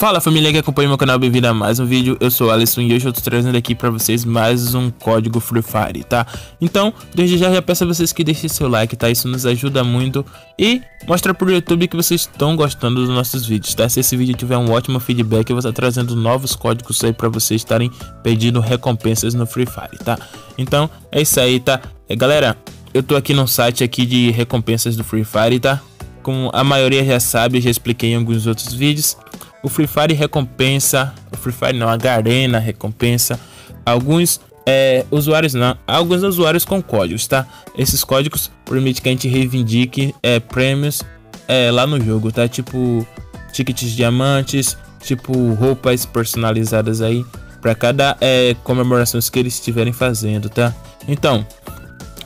Fala família que acompanha meu canal, bem-vindo a mais um vídeo, eu sou o Alisson e hoje eu tô trazendo aqui pra vocês mais um código Free Fire, tá? Então, desde já já peço a vocês que deixem seu like, tá? Isso nos ajuda muito e mostra pro YouTube que vocês estão gostando dos nossos vídeos, tá? Se esse vídeo tiver um ótimo feedback, eu vou estar trazendo novos códigos aí pra vocês estarem pedindo recompensas no Free Fire, tá? Então, é isso aí, tá? É, galera, eu tô aqui no site aqui de recompensas do Free Fire, tá? Como a maioria já sabe, já expliquei em alguns outros vídeos o Free Fire recompensa, o Free Fire não, a Garena recompensa alguns é, usuários não, alguns usuários com códigos, tá? Esses códigos permitem que a gente reivindique é, prêmios é, lá no jogo, tá? Tipo tickets diamantes, tipo roupas personalizadas aí para cada é, comemorações que eles estiverem fazendo, tá? Então,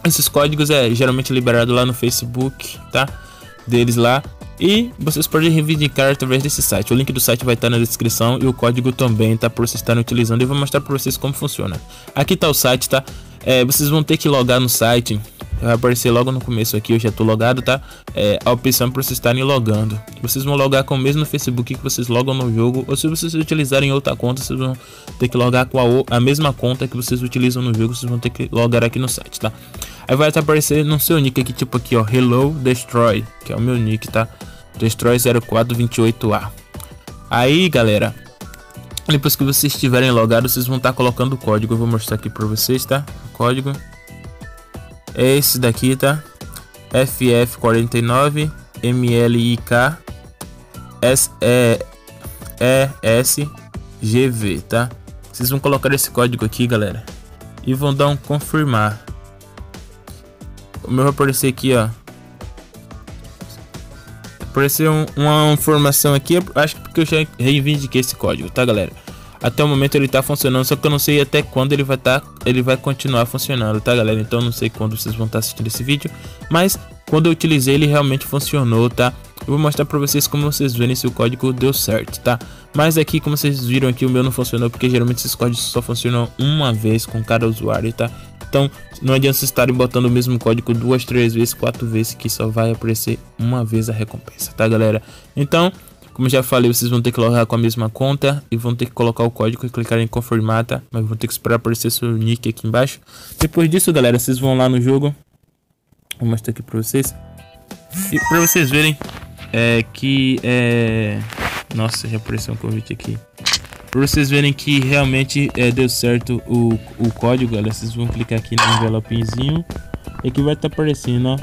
esses códigos é geralmente liberado lá no Facebook, tá? Deles lá e vocês podem reivindicar através desse site. O link do site vai estar na descrição e o código também tá para vocês estarem utilizando. E vou mostrar para vocês como funciona. Aqui tá o site, tá? É, vocês vão ter que logar no site. Vai aparecer logo no começo aqui, eu já tô logado, tá? É, a opção para vocês estarem logando. Vocês vão logar com o mesmo Facebook que vocês logam no jogo. Ou se vocês utilizarem outra conta, vocês vão ter que logar com a, a mesma conta que vocês utilizam no jogo. Vocês vão ter que logar aqui no site, tá? Aí vai aparecer no seu nick aqui, tipo aqui, ó, Hello Destroy, que é o meu nick, tá? Destroy 0428A. Aí, galera, depois que vocês estiverem logados, vocês vão estar tá colocando o código. Eu vou mostrar aqui para vocês, tá? O código é esse daqui, tá? FF49 MLIK SESGV, tá? Vocês vão colocar esse código aqui, galera, e vão dar um confirmar. O meu vai aparecer aqui, ó. Apareceu um, uma informação aqui, acho que porque eu já reivindiquei esse código, tá galera? Até o momento ele tá funcionando, só que eu não sei até quando ele vai tá, ele vai continuar funcionando, tá galera? Então não sei quando vocês vão estar tá assistindo esse vídeo, mas quando eu utilizei ele realmente funcionou, tá? Eu vou mostrar para vocês como vocês verem se o código deu certo, tá? Mas aqui, como vocês viram aqui, o meu não funcionou porque geralmente esses códigos só funcionam uma vez com cada usuário, tá? Então, não adianta vocês estarem botando o mesmo código duas, três vezes, quatro vezes, que só vai aparecer uma vez a recompensa, tá, galera? Então, como já falei, vocês vão ter que logar com a mesma conta e vão ter que colocar o código e clicar em confirmar, tá? Mas vão ter que esperar aparecer seu nick aqui embaixo. Depois disso, galera, vocês vão lá no jogo. Vou mostrar aqui pra vocês. E pra vocês verem é, que é... Nossa, já apareceu um convite aqui. Pra vocês verem que realmente é, deu certo o, o código, galera, vocês vão clicar aqui no envelopezinho. E aqui vai estar tá aparecendo, ó.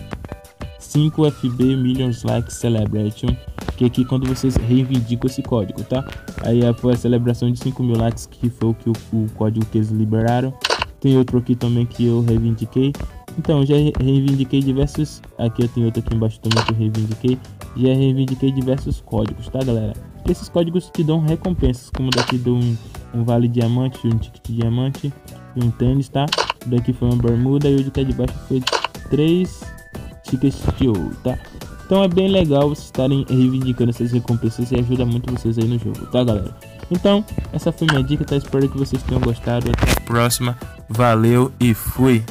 5FB Millions Likes Celebration. Que aqui quando vocês reivindicam esse código, tá? Aí foi a celebração de 5 mil likes, que foi o, que o, o código que eles liberaram. Tem outro aqui também que eu reivindiquei. Então, já reivindiquei diversos. Aqui eu tenho outro aqui embaixo também que eu reivindiquei. Já reivindiquei diversos códigos, tá, galera? Esses códigos te dão recompensas, como daqui do um, um vale diamante, um ticket diamante e um tênis, tá? Daqui foi uma bermuda e o de cá de baixo foi três tickets de ouro, tá? Então é bem legal vocês estarem reivindicando essas recompensas e ajuda muito vocês aí no jogo, tá galera? Então, essa foi minha dica, tá? Espero que vocês tenham gostado. Até a próxima. Valeu e fui!